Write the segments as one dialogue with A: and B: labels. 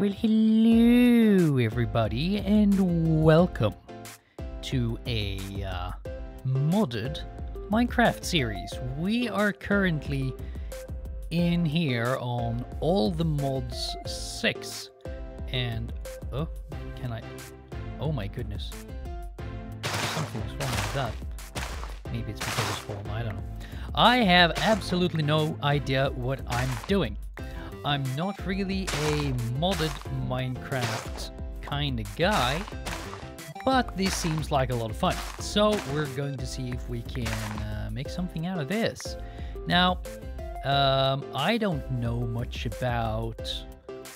A: Well, hello, everybody, and welcome to a uh, modded Minecraft series. We are currently in here on all the mods 6. And, oh, can I? Oh my goodness. Something's wrong with that. Maybe it's because it's spawn, I don't know. I have absolutely no idea what I'm doing. I'm not really a modded Minecraft kind of guy, but this seems like a lot of fun. So we're going to see if we can uh, make something out of this. Now, um, I don't know much about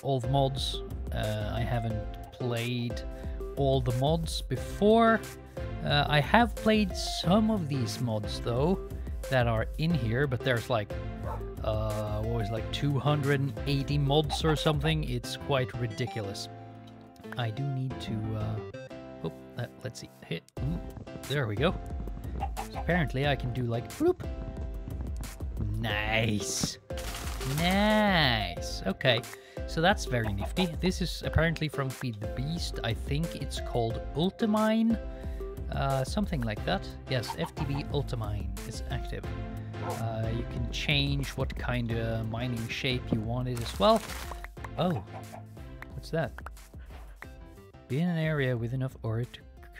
A: all the mods. Uh, I haven't played all the mods before. Uh, I have played some of these mods though that are in here, but there's like uh, what was it, like 280 mods or something. It's quite ridiculous. I do need to. Uh, oh, let's see. Hit. Ooh, there we go. So apparently, I can do like bloop. Nice. Nice. Okay. So that's very nifty. This is apparently from Feed the Beast. I think it's called Ultimine. Uh, something like that. Yes, FTB Ultimine is active. Uh, you can change what kind of mining shape you want it as well. Oh, what's that? Be in an area with enough ore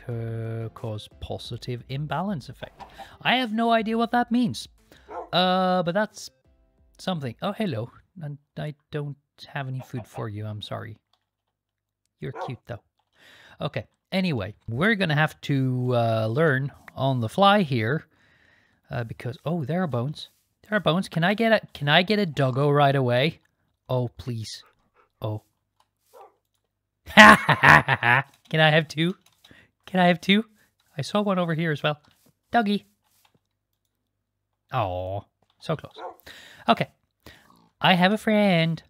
A: to cause positive imbalance effect. I have no idea what that means. Uh, but that's something. Oh, hello. And I don't have any food for you. I'm sorry. You're cute though. Okay. Anyway, we're gonna have to uh, learn on the fly here uh, because oh, there are bones. There are bones. Can I get a Can I get a doggo right away? Oh, please. Oh. Can I have two? Can I have two? I saw one over here as well. Doggy. Oh, so close. Okay. I have a friend.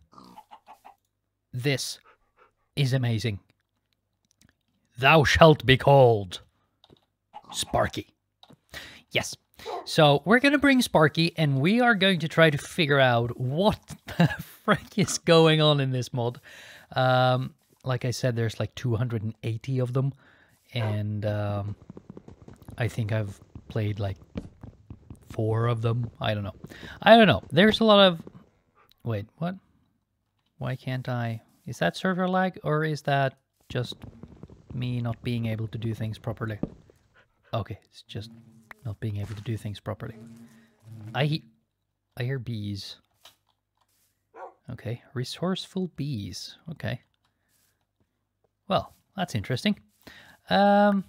A: This is amazing. Thou shalt be called Sparky. Yes. So we're going to bring Sparky and we are going to try to figure out what the frick is going on in this mod. Um, like I said, there's like 280 of them. And um, I think I've played like four of them. I don't know. I don't know. There's a lot of... Wait, what? Why can't I... Is that server lag or is that just me not being able to do things properly? Okay, it's just not being able to do things properly. I he I hear bees. Okay, resourceful bees. Okay. Well, that's interesting. Um,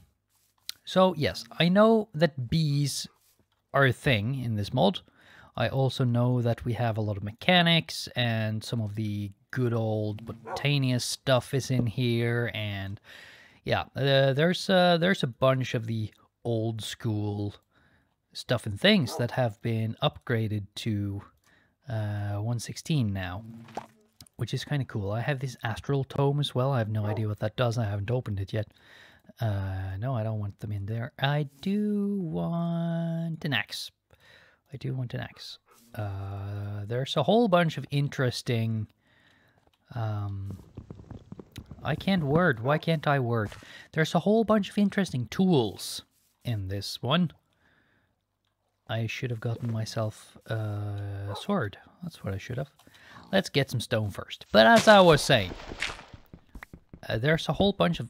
A: so yes, I know that bees are a thing in this mod. I also know that we have a lot of mechanics and some of the good old Botania's stuff is in here and yeah, uh, there's uh, there's a bunch of the old school stuff and things that have been upgraded to uh, 116 now, which is kind of cool. I have this astral tome as well. I have no idea what that does. I haven't opened it yet. Uh, no, I don't want them in there. I do want an axe. I do want an axe. Uh, there's a whole bunch of interesting... Um, I can't word. Why can't I word? There's a whole bunch of interesting tools in this one. I should have gotten myself a sword. That's what I should have. Let's get some stone first. But as I was saying, uh, there's a whole bunch of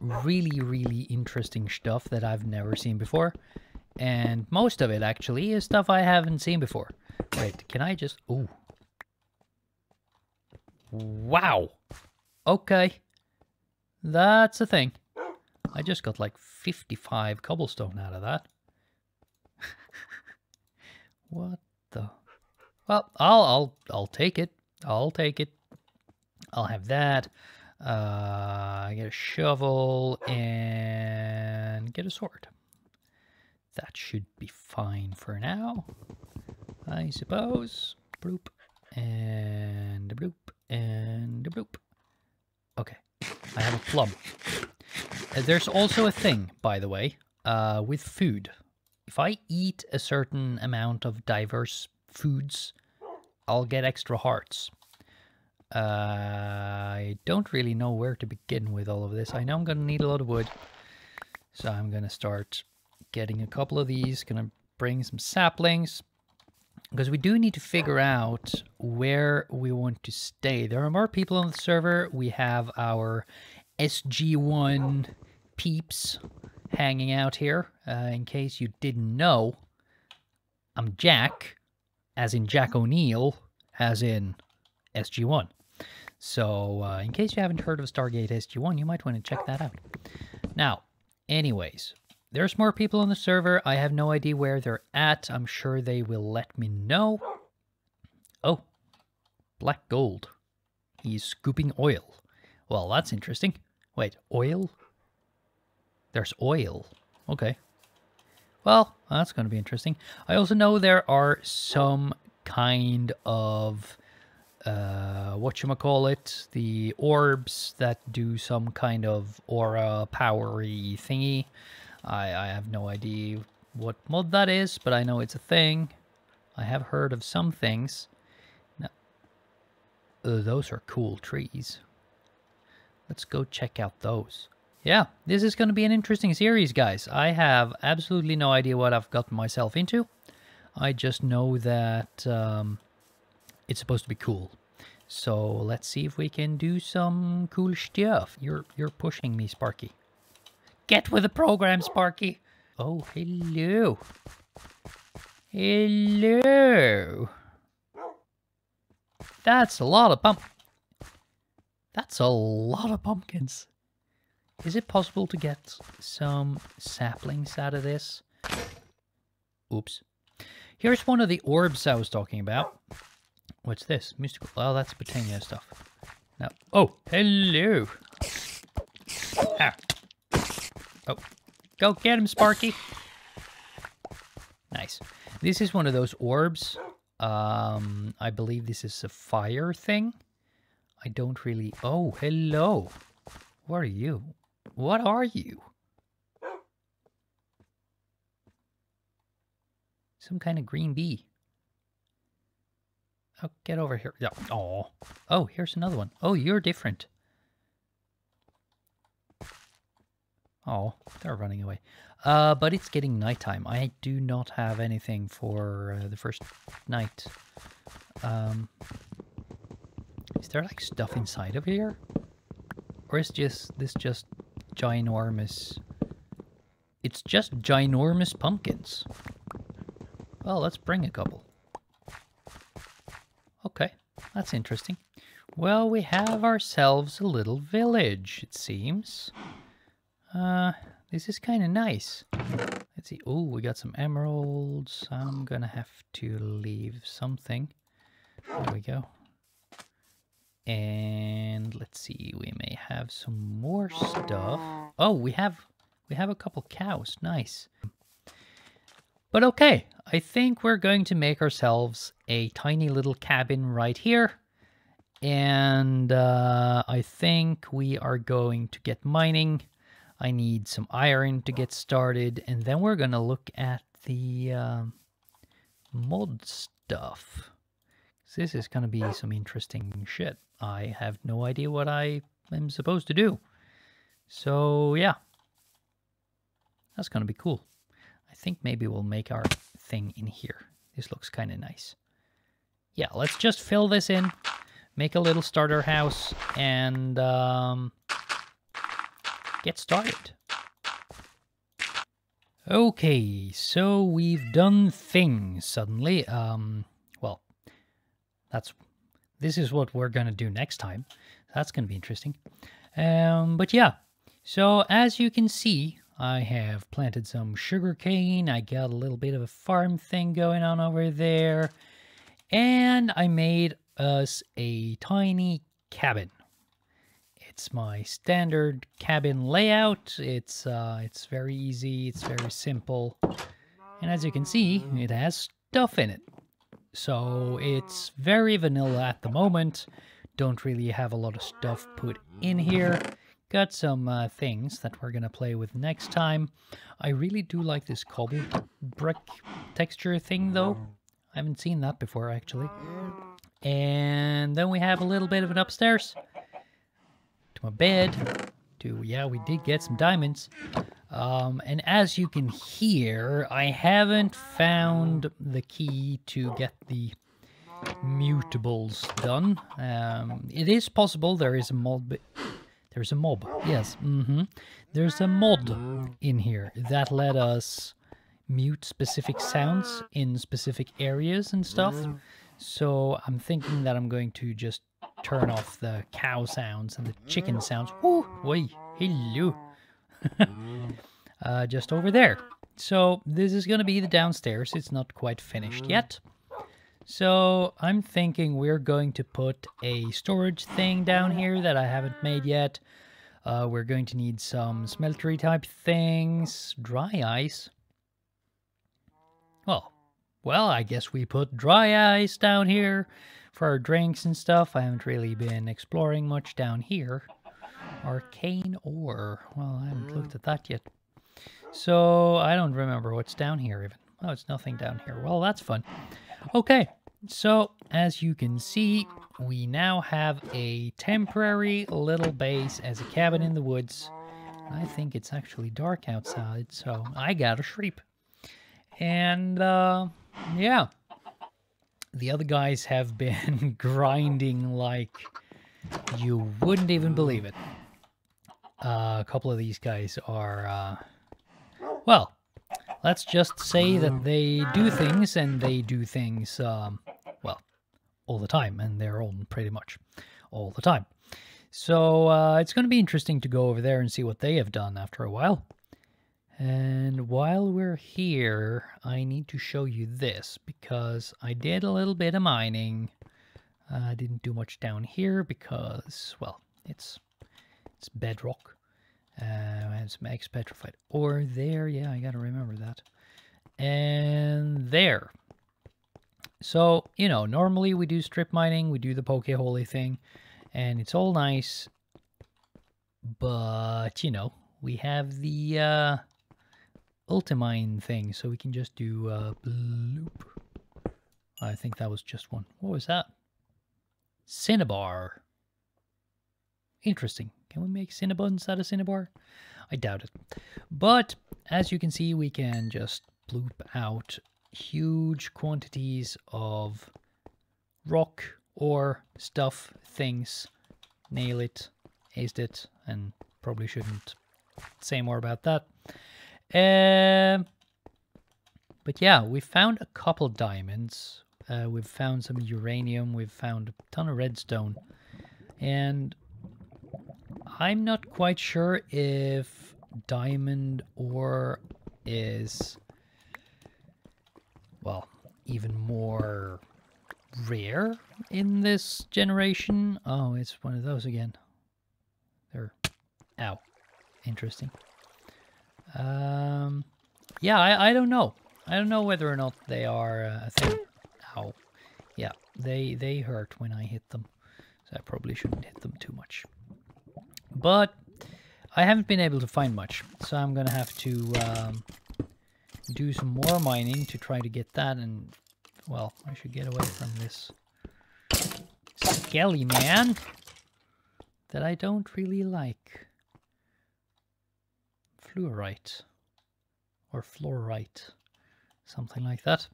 A: really, really interesting stuff that I've never seen before. And most of it, actually, is stuff I haven't seen before. Wait, can I just... Ooh. Wow. Okay. That's a thing. I just got like 55 cobblestone out of that. What the? Well, I'll I'll I'll take it. I'll take it. I'll have that. Uh, I get a shovel and get a sword. That should be fine for now, I suppose. Bloop and bloop and bloop. Okay, I have a plum. Uh, there's also a thing, by the way, uh, with food. If I eat a certain amount of diverse foods, I'll get extra hearts. Uh, I don't really know where to begin with all of this. I know I'm going to need a lot of wood. So I'm going to start getting a couple of these. Going to bring some saplings. Because we do need to figure out where we want to stay. There are more people on the server. We have our SG1 peeps hanging out here. Uh, in case you didn't know, I'm Jack, as in Jack O'Neill, as in SG1. So, uh, in case you haven't heard of Stargate SG1, you might want to check that out. Now, anyways, there's more people on the server. I have no idea where they're at. I'm sure they will let me know. Oh, black gold. He's scooping oil. Well, that's interesting. Wait, oil? There's oil. Okay. Well, that's going to be interesting. I also know there are some kind of uh, what you call it, the orbs that do some kind of aura powery thingy. I, I have no idea what mod that is, but I know it's a thing. I have heard of some things. Now, uh, those are cool trees. Let's go check out those. Yeah, this is going to be an interesting series, guys. I have absolutely no idea what I've gotten myself into. I just know that um, it's supposed to be cool. So let's see if we can do some cool stuff. You're you're pushing me, Sparky. Get with the program, Sparky. Oh, hello. Hello. That's a lot of pump. That's a lot of pumpkins. Is it possible to get some saplings out of this? Oops. Here's one of the orbs I was talking about. What's this? Mystical. Oh, that's Botania stuff. Now, oh, hello. Ah. Oh, go get him, Sparky. Nice. This is one of those orbs. Um, I believe this is a fire thing. I don't really... Oh, hello. What are you? What are you? Some kind of green bee. Oh, get over here. Oh. Oh, here's another one. Oh, you're different. Oh, they're running away. Uh, but it's getting nighttime. I do not have anything for uh, the first night. Um, is there like stuff inside of here? Or is just this just ginormous... It's just ginormous pumpkins. Well, let's bring a couple. Okay, that's interesting. Well, we have ourselves a little village, it seems. Uh, this is kind of nice. Let's see. Oh, we got some emeralds. I'm gonna have to leave something. There we go. And let's see, we may have some more stuff. Oh, we have we have a couple cows. Nice. But okay, I think we're going to make ourselves a tiny little cabin right here. And uh, I think we are going to get mining. I need some iron to get started. And then we're going to look at the uh, mod stuff. This is going to be some interesting shit. I have no idea what I am supposed to do. So, yeah. That's going to be cool. I think maybe we'll make our thing in here. This looks kind of nice. Yeah, let's just fill this in, make a little starter house, and um, get started. Okay, so we've done things suddenly. Um, well, that's this is what we're gonna do next time. That's gonna be interesting. Um, but yeah, so as you can see, I have planted some sugar cane. I got a little bit of a farm thing going on over there. And I made us a tiny cabin. It's my standard cabin layout. It's uh, it's very easy. It's very simple. And as you can see, it has stuff in it. So it's very vanilla at the moment. Don't really have a lot of stuff put in here. Got some uh, things that we're to play with next time. I really do like this cobble brick texture thing, though. I haven't seen that before, actually. And then we have a little bit of an upstairs to my bed. To yeah, we did get some diamonds. Um, and as you can hear, I haven't found the key to get the mutables done. Um, it is possible there is a mob. There's a mob. Yes. Mm-hmm. There's a mod in here that let us mute specific sounds in specific areas and stuff. So I'm thinking that I'm going to just turn off the cow sounds and the chicken sounds. Ooh, wait, hello. uh, just over there. So this is going to be the downstairs. It's not quite finished yet. So I'm thinking we're going to put a storage thing down here that I haven't made yet. Uh, we're going to need some smeltery type things, dry ice. Well, well, I guess we put dry ice down here for our drinks and stuff. I haven't really been exploring much down here. Arcane ore. Well, I haven't looked at that yet. So I don't remember what's down here even. Oh, it's nothing down here. Well, that's fun. Okay, so as you can see, we now have a temporary little base as a cabin in the woods. I think it's actually dark outside, so I got a sleep. And, uh, yeah. The other guys have been grinding like you wouldn't even believe it. Uh, a couple of these guys are, uh, well, let's just say that they do things and they do things, um, well, all the time, and they're on pretty much all the time. So uh, it's going to be interesting to go over there and see what they have done after a while. And while we're here, I need to show you this because I did a little bit of mining. I didn't do much down here because, well, it's it's bedrock. Uh, and some X petrified ore there. Yeah, I got to remember that. And there. So, you know, normally we do strip mining, we do the poke holy thing, and it's all nice. But, you know, we have the uh, ultimine thing, so we can just do uh, bloop. I think that was just one. What was that? Cinnabar. Interesting. Can we make Cinnabons out of Cinnabar? I doubt it. But as you can see, we can just bloop out huge quantities of rock or stuff, things, nail it, aced it, and probably shouldn't say more about that. Um, but yeah, we found a couple diamonds. Uh, we've found some uranium. We've found a ton of redstone. And I'm not quite sure if diamond ore is, well, even more rare in this generation. Oh, it's one of those again. They're, ow, interesting. Um, yeah, I, I don't know. I don't know whether or not they are uh, a thing. Ow. Yeah, they, they hurt when I hit them. So I probably shouldn't hit them too much. But I haven't been able to find much. So I'm to have to um, do some more mining to try to get that. And, well, I should get away from this skelly man that I don't really like fluorite or fluorite, something like that.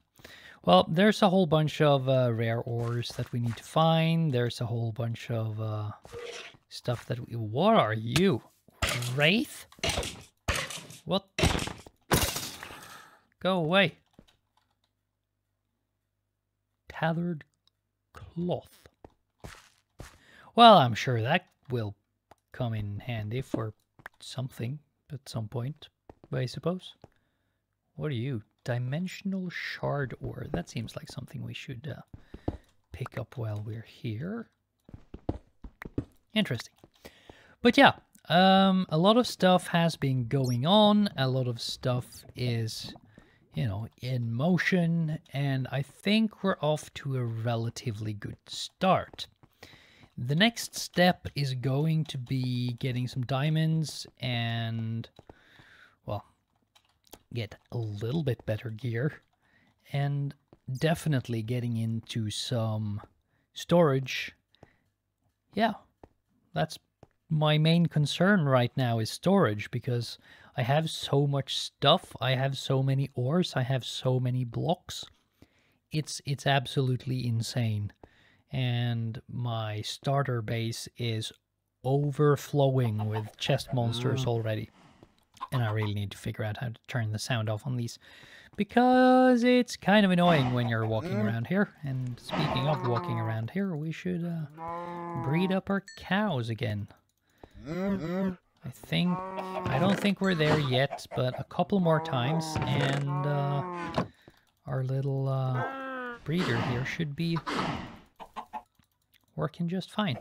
A: Well, there's a whole bunch of uh, rare ores that we need to find. There's a whole bunch of uh, stuff that we... What are you? Wraith? What? Go away. Tethered cloth. Well, I'm sure that will come in handy for something at some point, I suppose. What are you? Dimensional shard ore. That seems like something we should uh, pick up while we're here. Interesting. But yeah, um, a lot of stuff has been going on. A lot of stuff is, you know, in motion. And I think we're off to a relatively good start. The next step is going to be getting some diamonds and, well, get a little bit better gear and definitely getting into some storage. Yeah, that's my main concern right now is storage because I have so much stuff. I have so many ores. I have so many blocks. It's it's absolutely insane. And my starter base is overflowing with chest monsters mm. already. And I really need to figure out how to turn the sound off on these because it's kind of annoying when you're walking around here. And speaking of walking around here, we should uh, breed up our cows again. I think, I don't think we're there yet, but a couple more times and uh, our little uh, breeder here should be working just fine.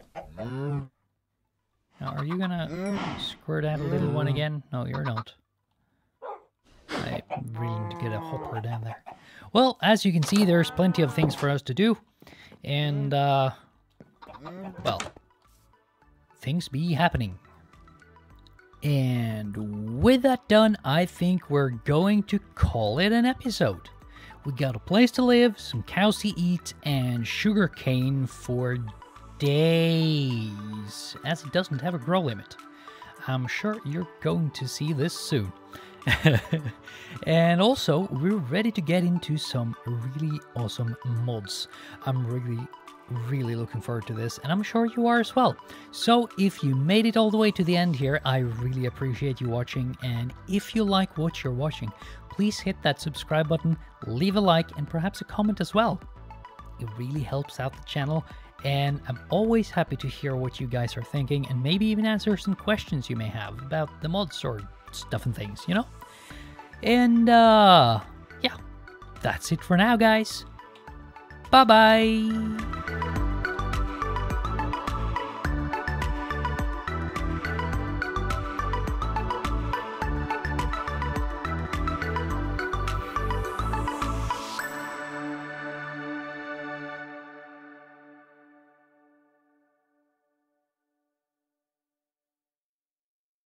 A: Now, are you gonna squirt out a little one again? No, you're not. Really need to get a hopper down there. Well, as you can see, there's plenty of things for us to do. And, uh, well, things be happening. And with that done, I think we're going to call it an episode. We got a place to live, some cows to eat, and sugar cane for days, as it doesn't have a grow limit. I'm sure you're going to see this soon. and also, we're ready to get into some really awesome mods. I'm really, really looking forward to this, and I'm sure you are as well. So, if you made it all the way to the end here, I really appreciate you watching, and if you like what you're watching, please hit that subscribe button, leave a like, and perhaps a comment as well. It really helps out the channel, and I'm always happy to hear what you guys are thinking, and maybe even answer some questions you may have about the mods or stuff and things, you know? And, uh, yeah, that's it for now, guys. Bye bye.